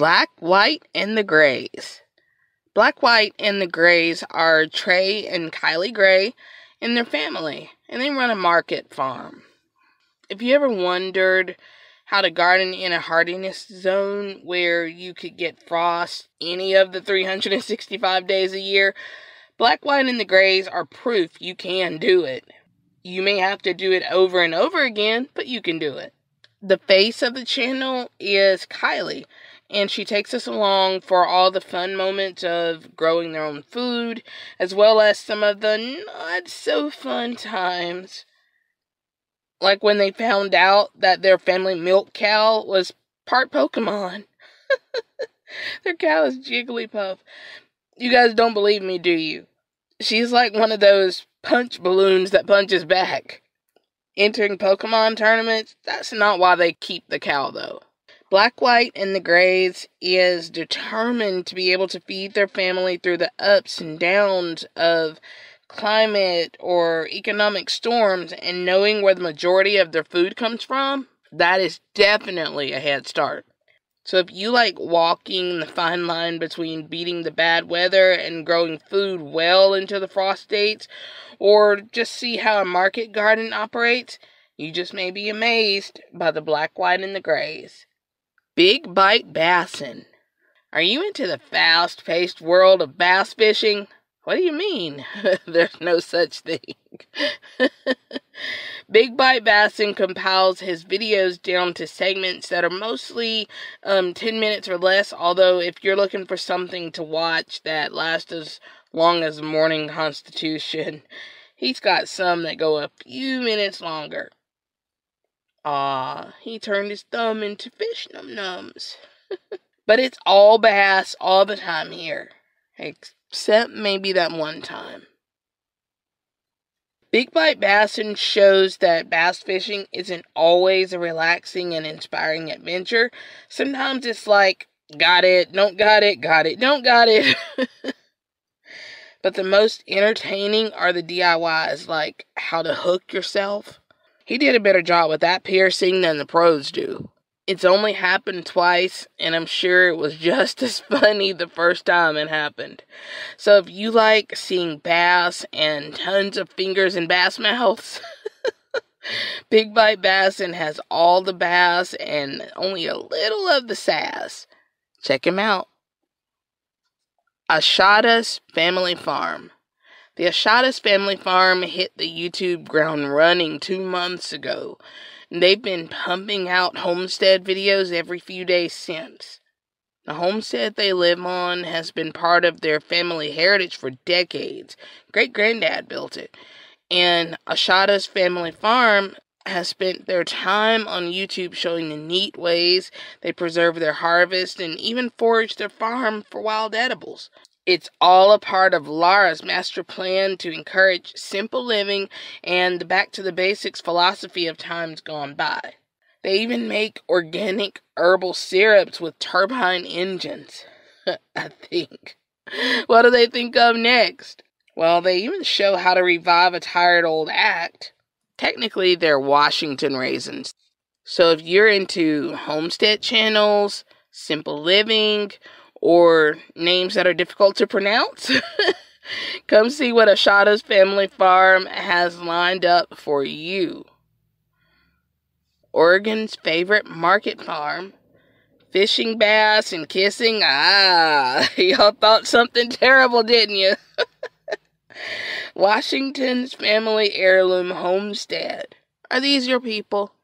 White and the Grays. Black White and the Grays are Trey and Kylie Gray and their family, and they run a market farm. If you ever wondered how to garden in a hardiness zone where you could get frost any of the 365 days a year, Black, White, and the Grays are proof you can do it. You may have to do it over and over again, but you can do it. The face of the channel is Kylie, and she takes us along for all the fun moments of growing their own food, as well as some of the not so fun times like when they found out that their family milk cow was part Pokemon. their cow is Jigglypuff. You guys don't believe me, do you? She's like one of those punch balloons that punches back. Entering Pokemon tournaments, that's not why they keep the cow, though. Black, White, and the Grays is determined to be able to feed their family through the ups and downs of climate or economic storms and knowing where the majority of their food comes from, that is definitely a head start. So if you like walking the fine line between beating the bad weather and growing food well into the frost dates, or just see how a market garden operates, you just may be amazed by the black, white, and the grays. Big Bite Bassin. Are you into the fast paced world of bass fishing? What do you mean? There's no such thing. Big Bite Bassin compiles his videos down to segments that are mostly um, 10 minutes or less, although if you're looking for something to watch that lasts as long as the morning constitution, he's got some that go a few minutes longer. Ah, he turned his thumb into fish num nums. but it's all bass all the time here except maybe that one time. Big Bite Bassin shows that bass fishing isn't always a relaxing and inspiring adventure. Sometimes it's like, got it, don't got it, got it, don't got it. but the most entertaining are the DIYs, like how to hook yourself. He did a better job with that piercing than the pros do. It's only happened twice, and I'm sure it was just as funny the first time it happened. So if you like seeing bass and tons of fingers and bass mouths, Big Bite Bassin has all the bass and only a little of the sass. Check him out. Osiadacz Family Farm. The Osiadacz Family Farm hit the YouTube ground running two months ago And They've been pumping out homestead videos every few days since. The homestead they live on has been part of their family heritage for decades. Great granddad built it. And Osiadacz family farm has spent their time on YouTube showing the neat ways they preserve their harvest and even forage their farm for wild edibles. It's all a part of Lara's master plan to encourage simple living and the back to the basics philosophy of times gone by. They even make organic herbal syrups with turbine engines. I think. What do they think of next? Well, they even show how to revive a tired old act. Technically, they're Washington raisins. So if you're into homestead channels, simple living, or names that are difficult to pronounce, come see what Osiadacz Family Farm has lined up for you. Oregon's favorite market farm. Fishing bass and kissing. Ah, y'all thought something terrible, didn't you? Washington's family heirloom homestead. Are these your people?